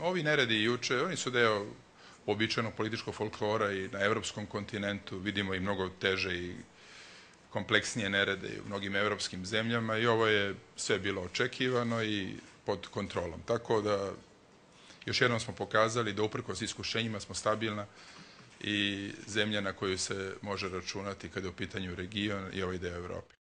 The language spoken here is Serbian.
Ovi neredi juče, oni su deo običajnog političkog folklora i na evropskom kontinentu vidimo i mnogo teže i kompleksnije nerede u mnogim evropskim zemljama i ovo je sve bilo očekivano i pod kontrolom. Tako da još jednom smo pokazali da uprkos iskušenjima smo stabilna i zemlja na koju se može računati kada je u pitanju region i ovaj deo Evrope.